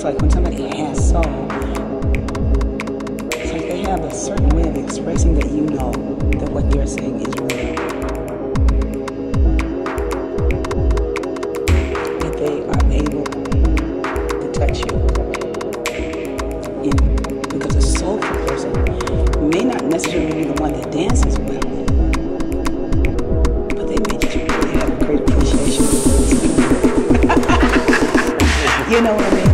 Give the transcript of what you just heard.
have. It's like when somebody has soul, it's like they have a certain way of expressing that you know that what they're saying is real. That they are able to touch you. And because a soulful person may not necessarily be the one that dances well, but they have a great appreciation. you know what I mean?